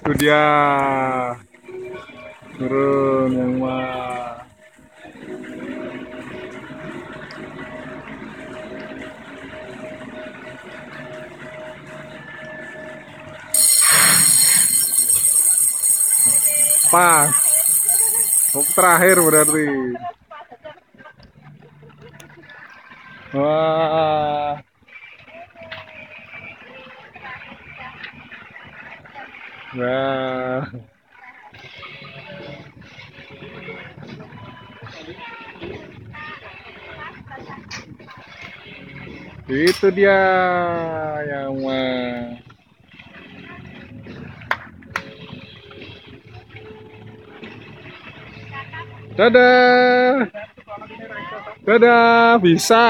Itu dia. Turun yang. Pas. Hop terakhir berarti. Wah. Nah. Itu dia yang. Dadah. Dadah, bisa.